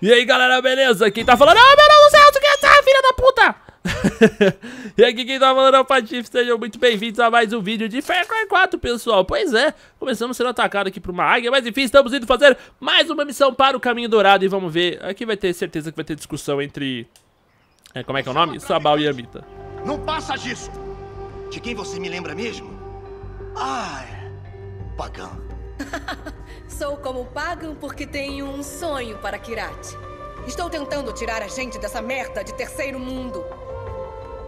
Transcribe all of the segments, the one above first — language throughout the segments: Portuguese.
E aí galera, beleza? Quem tá falando? Ah, meu Deus do céu, tu quer essa filha da puta? e aqui quem tá falando é o Patife, sejam muito bem-vindos a mais um vídeo de Far Cry 4, pessoal. Pois é, começamos sendo atacados aqui por uma águia, mas enfim, estamos indo fazer mais uma missão para o Caminho Dourado e vamos ver. Aqui vai ter certeza que vai ter discussão entre... É, como é que é o nome? Sabal e Amita. Não passa disso! De quem você me lembra mesmo? Ah, é. Sou como Pagan porque tenho um sonho para Kirat. Estou tentando tirar a gente dessa merda de terceiro mundo.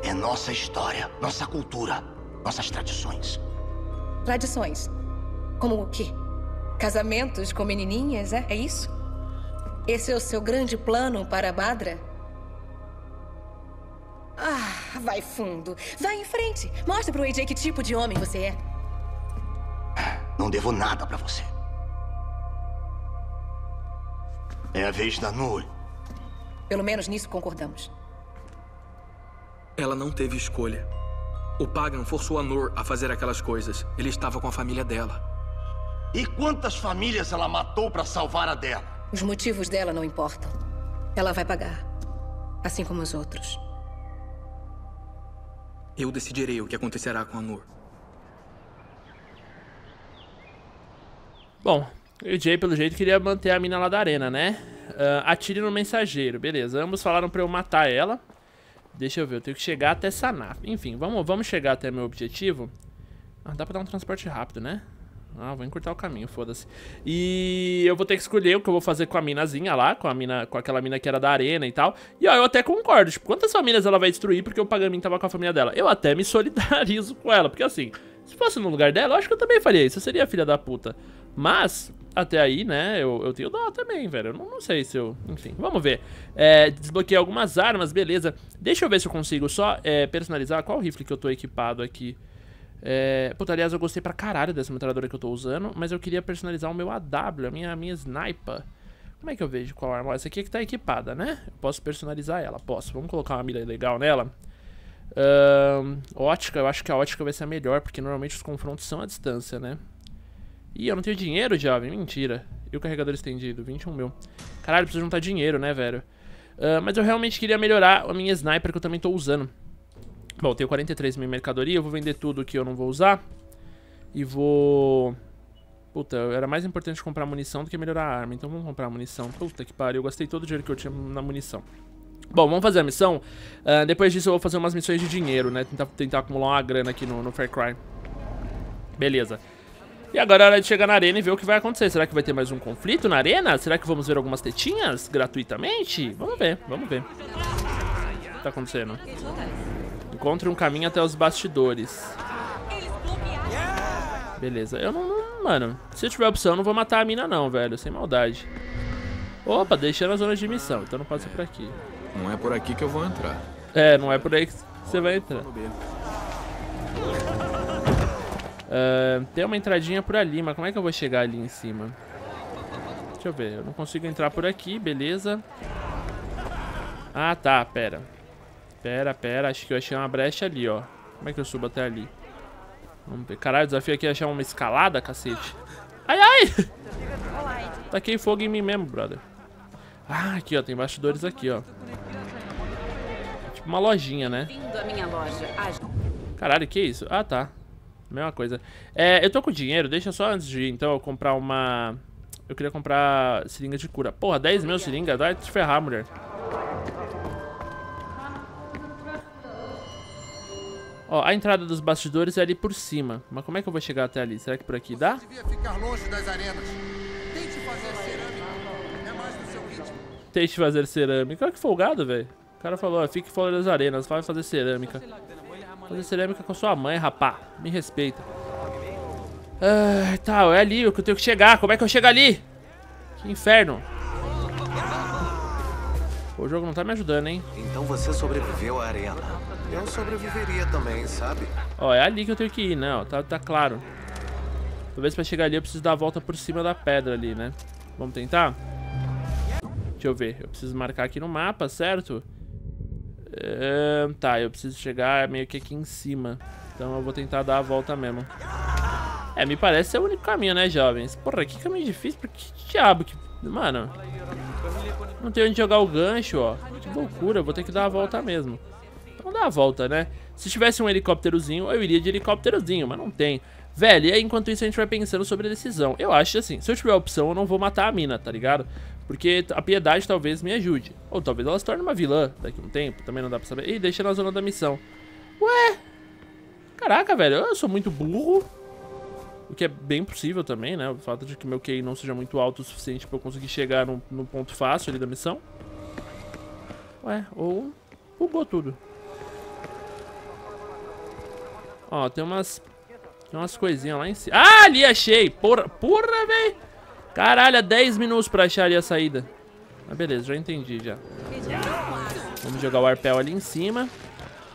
É nossa história, nossa cultura, nossas tradições. Tradições. Como o quê? Casamentos com menininhas, é? É isso? Esse é o seu grande plano para Badra? Ah, vai fundo. Vai em frente. Mostre pro AJ que tipo de homem você é. Não devo nada pra você. É a vez da Nur. Pelo menos nisso concordamos. Ela não teve escolha. O Pagan forçou a Nur a fazer aquelas coisas. Ele estava com a família dela. E quantas famílias ela matou pra salvar a dela? Os motivos dela não importam. Ela vai pagar. Assim como os outros. Eu decidirei o que acontecerá com a Nur. Bom, o Jay, pelo jeito, queria manter a mina lá da arena, né? Uh, atire no mensageiro, beleza. Ambos falaram pra eu matar ela. Deixa eu ver, eu tenho que chegar até Sanaf. Enfim, vamos, vamos chegar até meu objetivo. Ah, dá pra dar um transporte rápido, né? Ah, vou encurtar o caminho, foda-se. E eu vou ter que escolher o que eu vou fazer com a minazinha lá, com a mina, com aquela mina que era da arena e tal. E ó, eu até concordo, tipo, quantas famílias ela vai destruir porque o Pagamin tava com a família dela? Eu até me solidarizo com ela, porque assim, se fosse no lugar dela, eu acho que eu também faria isso, eu seria filha da puta. Mas, até aí, né, eu, eu tenho dó também, velho. Eu não, não sei se eu... Enfim, vamos ver. É, desbloqueei algumas armas, beleza. Deixa eu ver se eu consigo só é, personalizar qual rifle que eu tô equipado aqui. É... Puta, aliás, eu gostei pra caralho dessa metralhadora que eu tô usando, mas eu queria personalizar o meu AW, a minha, a minha sniper. Como é que eu vejo qual arma? Essa aqui é que tá equipada, né? Eu posso personalizar ela, posso. Vamos colocar uma mira legal nela. Uh, ótica, eu acho que a ótica vai ser a melhor, porque normalmente os confrontos são à distância, né? Ih, eu não tenho dinheiro, jovem. Mentira. E o carregador estendido? 21 mil. Caralho, preciso juntar dinheiro, né, velho? Uh, mas eu realmente queria melhorar a minha sniper, que eu também tô usando. Bom, tenho 43 mil mercadoria. Eu vou vender tudo que eu não vou usar. E vou... Puta, era mais importante comprar munição do que melhorar a arma. Então vamos comprar munição. Puta que pariu, eu gastei todo o dinheiro que eu tinha na munição. Bom, vamos fazer a missão. Uh, depois disso eu vou fazer umas missões de dinheiro, né? Tentar, tentar acumular uma grana aqui no, no Far Cry. Beleza. E agora é hora de chegar na arena e ver o que vai acontecer. Será que vai ter mais um conflito na arena? Será que vamos ver algumas tetinhas gratuitamente? Vamos ver, vamos ver. O que tá acontecendo? Encontre um caminho até os bastidores. Beleza, eu não, não... Mano, se eu tiver opção, eu não vou matar a mina não, velho. Sem maldade. Opa, deixando a zona de missão, então não ser por aqui. Não é por aqui que eu vou entrar. É, não é por aí que você vai entrar. Uh, tem uma entradinha por ali, mas como é que eu vou chegar ali em cima? Deixa eu ver, eu não consigo entrar por aqui, beleza. Ah, tá, pera. Pera, pera, acho que eu achei uma brecha ali, ó. Como é que eu subo até ali? Vamos ver. Caralho, o desafio aqui é achar uma escalada, cacete. Ai, ai! Taquei fogo em mim mesmo, brother. Ah, aqui, ó, tem bastidores aqui, ó. É tipo uma lojinha, né? Caralho, que isso? Ah, tá. Mesma coisa. É, eu tô com dinheiro, deixa só antes de ir, então, eu comprar uma... Eu queria comprar seringa de cura. Porra, 10 mil seringa? Vai te ferrar, mulher. Ó, a entrada dos bastidores é ali por cima. Mas como é que eu vou chegar até ali? Será que por aqui dá? Tente fazer cerâmica. Olha que folgado, velho. O cara falou, ó, fique fora das arenas, vai fazer cerâmica. Fazer cerâmica com sua mãe, rapá. Me respeita. Ah, tá, é ali que eu tenho que chegar. Como é que eu chego ali? Que inferno. O jogo não tá me ajudando, hein? Então você sobreviveu à arena. Eu sobreviveria também, sabe? Ó, é ali que eu tenho que ir, não. Tá, tá claro. Talvez pra chegar ali eu preciso dar a volta por cima da pedra ali, né? Vamos tentar? Deixa eu ver. Eu preciso marcar aqui no mapa, certo? Tá, eu preciso chegar meio que aqui em cima. Então eu vou tentar dar a volta mesmo. É, me parece ser o único caminho, né, jovens? Porra, que caminho difícil. Por que diabo que Mano, não tem onde jogar o gancho, ó. Que loucura, vou ter que dar a volta mesmo. Então dá a volta, né? Se tivesse um helicópterozinho, eu iria de helicópterozinho, mas não tem. Velho, e aí enquanto isso a gente vai pensando sobre a decisão. Eu acho assim, se eu tiver a opção, eu não vou matar a mina, tá ligado? Porque a piedade talvez me ajude. Ou talvez ela se torne uma vilã daqui a um tempo, também não dá pra saber. Ih, deixa na zona da missão. Ué? Caraca, velho, eu sou muito burro. O que é bem possível também, né? O fato de que meu QI não seja muito alto o suficiente pra eu conseguir chegar no, no ponto fácil ali da missão. Ué, ou bugou tudo. Ó, tem umas... Tem umas coisinhas lá em cima. Ah, ali achei! Porra, porra, velho! Caralho, 10 minutos pra achar ali a saída. Mas beleza, já entendi já. Vamos jogar o arpel ali em cima.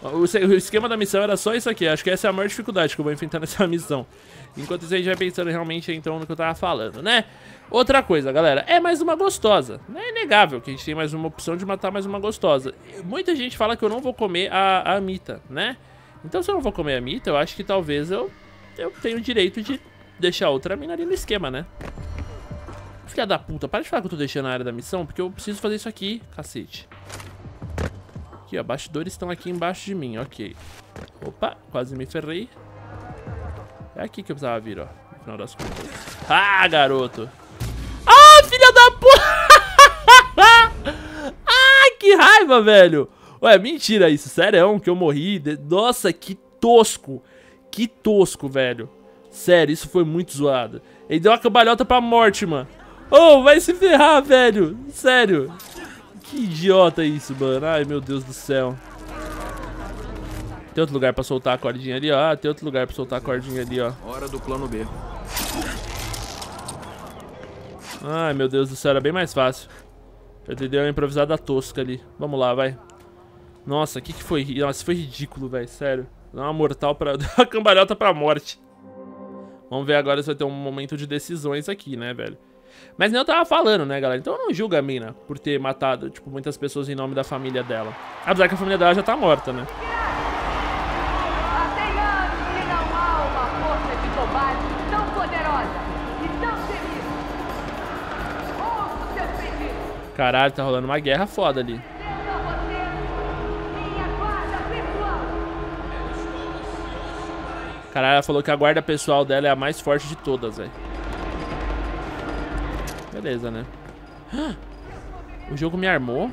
O, esquema da missão era só isso aqui. Acho que essa é a maior dificuldade que eu vou enfrentar nessa missão. Enquanto isso, a gente vai pensando realmente então no que eu tava falando, né? Outra coisa, galera, é mais uma gostosa. É inegável que a gente tem mais uma opção de matar mais uma gostosa. Muita gente fala que eu não vou comer a, a Mita, né? Então se eu não vou comer a Mita, eu acho que talvez eu, eu tenha o direito de deixar outra mina ali no esquema, né? Filha da puta, para de falar que eu tô deixando a área da missão, porque eu preciso fazer isso aqui, cacete. Aqui, ó, bastidores estão aqui embaixo de mim, ok. Opa, quase me ferrei. É aqui que eu precisava vir, ó, no final das contas. Ah, garoto. Ah, filha da puta! ah, que raiva, velho. Ué, mentira isso, sério, que eu morri. Nossa, que tosco. Que tosco, velho. Sério, isso foi muito zoado. Ele deu uma cambalhota pra morte, mano. Oh, vai se ferrar, velho. Sério. Que idiota isso, mano. Ai, meu Deus do céu. Tem outro lugar pra soltar a cordinha ali, ó. Ah, tem outro lugar pra soltar a cordinha ali, ó. Hora do plano B. Ai, meu Deus do céu. Era bem mais fácil. Eu dei uma improvisada tosca ali. Vamos lá, vai. Nossa, o que que foi? Nossa, foi ridículo, velho. Sério. Dá uma mortal pra... Dá uma cambalhota pra morte. Vamos ver agora se vai ter um momento de decisões aqui, né, velho? Mas nem eu tava falando, né, galera? Então eu não julgo a mina por ter matado, tipo, muitas pessoas em nome da família dela. Apesar que a família dela já tá morta, né? Caralho, tá rolando uma guerra foda ali. Caralho, ela falou que a guarda pessoal dela é a mais forte de todas, velho. Beleza, né? O jogo me armou.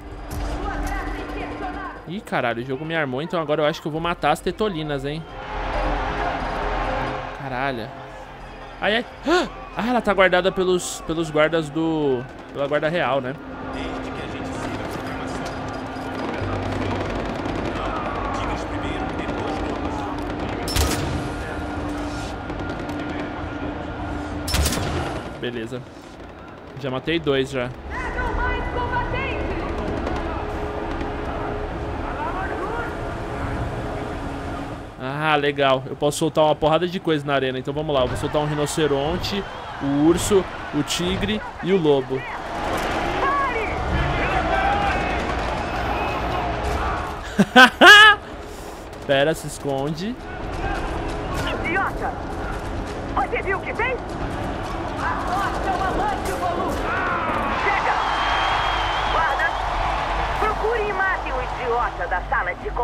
Ih, caralho, o jogo me armou, então agora eu acho que eu vou matar as tetolinas, hein? Caralho. Ai, ai. Ah, ela tá guardada pelos, pelos guardas do... Pela guarda real, né? Beleza. Já matei dois já. Ah, legal. Eu posso soltar uma porrada de coisa na arena. Então vamos lá. Eu vou soltar um rinoceronte, o urso, o tigre e o lobo. Pera, se esconde. Idiota! Você viu o que fez? Aposta uma lance,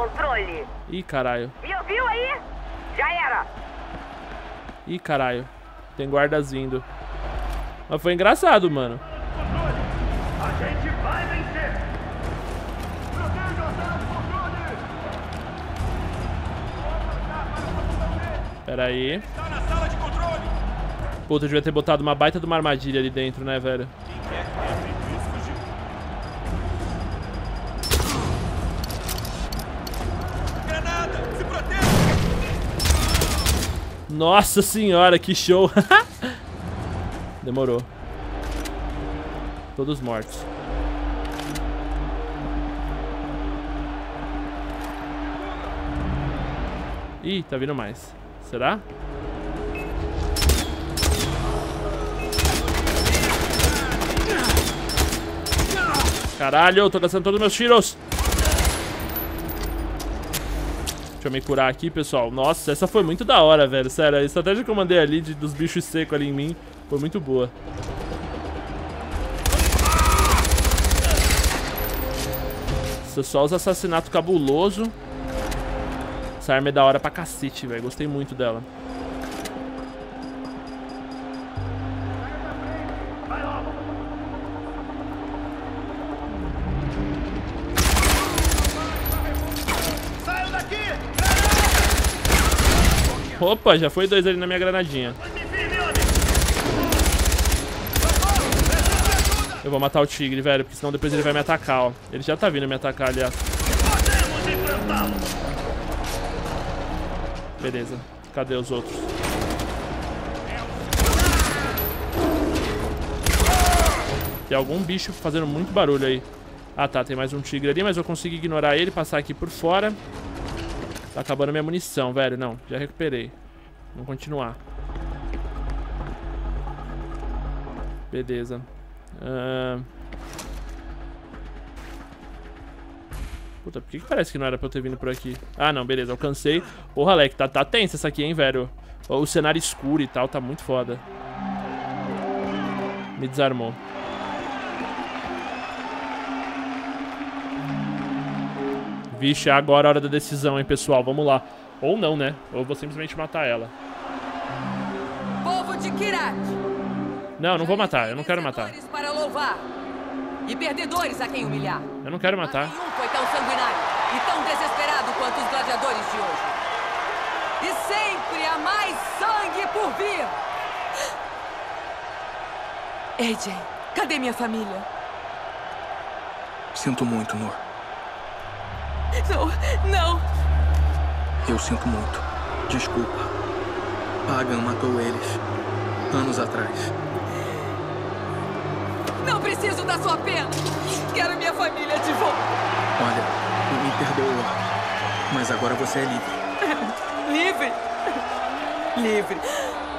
controle! Ih, caralho. Me ouviu aí? Já era! Ih, caralho. Tem guardas vindo. Mas foi engraçado, mano. A gente vai vencer! Proteja a sala de controle! Pera aí. Controle! Puta, eu devia ter botado uma baita de uma armadilha ali dentro, né, velho? Nossa senhora, que show! Demorou. Todos mortos. Ih, tá vindo mais. Será? Caralho, tô gastando todos os meus tiros. Deixa me curar aqui, pessoal. Nossa, essa foi muito da hora, velho. Sério, a estratégia que eu mandei ali de, dos bichos secos ali em mim foi muito boa. É só os assassinatos cabuloso. Essa arma é da hora pra cacete, velho. Gostei muito dela. Opa, já foi dois ali na minha granadinha. Eu vou matar o tigre, velho, porque senão depois ele vai me atacar, ó. Ele já tá vindo me atacar, aliás. Beleza. Cadê os outros? Tem algum bicho fazendo muito barulho aí. Ah, tá. Tem mais um tigre ali, mas eu consigo ignorar ele, passar aqui por fora. Tá acabando minha munição, velho. Não, já recuperei. Vamos continuar. Beleza. Uh... Puta, por que, que parece que não era pra eu ter vindo por aqui? Ah, não, beleza, alcancei. Porra, Alec, tá, tá tensa essa aqui, hein, velho. O cenário escuro e tal, tá muito foda. Me desarmou. Vixe, é agora a hora da decisão, hein, pessoal. Vamos lá. Ou não, né? Ou vou simplesmente matar ela. Povo de Kirat. Não, não vou matar. Eu não quero matar. Para louvar. E perdedores a quem humilhar. Eu não quero matar. Nenhum foi tão sanguinário e tão desesperado quanto os gladiadores de hoje. E sempre há mais sangue por vir. AJ, cadê minha família? Sinto muito, Nor. Não, não. Eu sinto muito. Desculpa. Pagan matou eles. Anos atrás. Não preciso da sua pena. Quero minha família de volta. Olha, me perdoa. Mas agora você é livre. livre? Livre.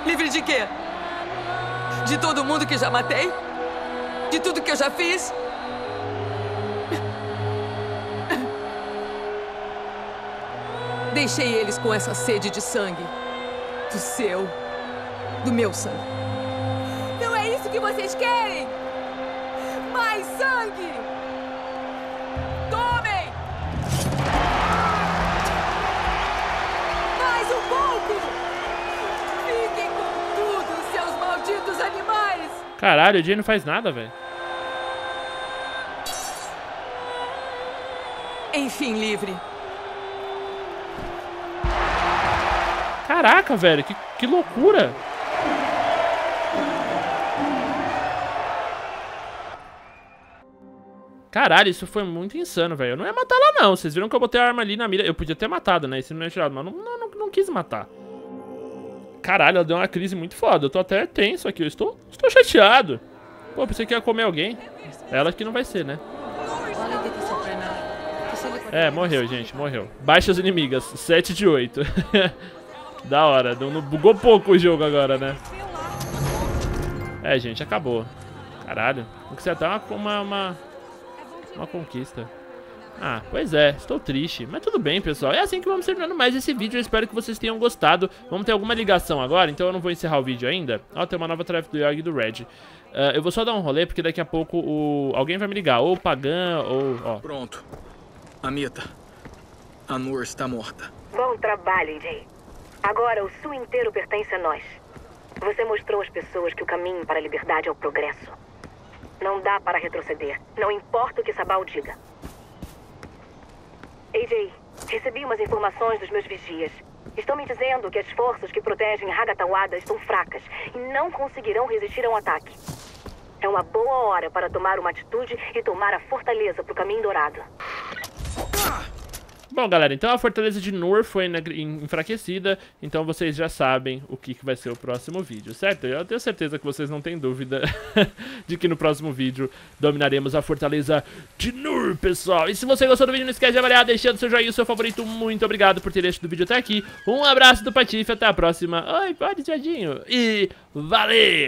Livre de quê? De todo mundo que já matei? De tudo que eu já fiz? Deixei eles com essa sede de sangue. Do seu. Do meu sangue. Não é isso que vocês querem? Mais sangue! Tomem! Mais um pouco! Fiquem com tudo, seus malditos animais! Caralho, o Jay não faz nada, velho. Enfim, livre. Caraca, velho, que, que loucura. Caralho, isso foi muito insano, velho. Eu não ia matar ela, não. Vocês viram que eu botei a arma ali na mira. Eu podia ter matado, né? Isso não é tirado, mas não, não, não, quis matar. Caralho, ela deu uma crise muito foda. Eu tô até tenso aqui. Eu estou, estou chateado. Pô, pensei que ia comer alguém. Ela que não vai ser, né? É, morreu, gente. Morreu. Baixas inimigas. 7 de 8. Da hora. Não, não bugou pouco o jogo agora, né? É, gente, acabou. Caralho. Tem que ser até uma, uma, uma, uma conquista. Ah, pois é, estou triste. Mas tudo bem, pessoal. É assim que vamos terminando mais esse vídeo. Eu espero que vocês tenham gostado. Vamos ter alguma ligação agora, então eu não vou encerrar o vídeo ainda. Ó, tem uma nova tarefa do Yogi e do Red. Uh, eu vou só dar um rolê, porque daqui a pouco o... alguém vai me ligar. Ou o Pagan, ou... Ó. Pronto. Amita, a Nur está morta. Bom trabalho, Jay. Agora o sul inteiro pertence a nós. Você mostrou às pessoas que o caminho para a liberdade é o progresso. Não dá para retroceder. Não importa o que Sabal diga. AJ, recebi umas informações dos meus vigias. Estão me dizendo que as forças que protegem Hagatawada estão fracas e não conseguirão resistir a um ataque. É uma boa hora para tomar uma atitude e tomar a fortaleza para o caminho dourado. Bom, galera, então a fortaleza de Nur foi enfraquecida, então vocês já sabem o que, vai ser o próximo vídeo, certo? Eu tenho certeza que vocês não têm dúvida de que no próximo vídeo dominaremos a fortaleza de Nur, pessoal. E se você gostou do vídeo, não esquece de avaliar, deixando seu joinha, seu favorito. Muito obrigado por ter assistido o vídeo até aqui. Um abraço do Patife, até a próxima. Oi, pode, Tiadinho. E valeu!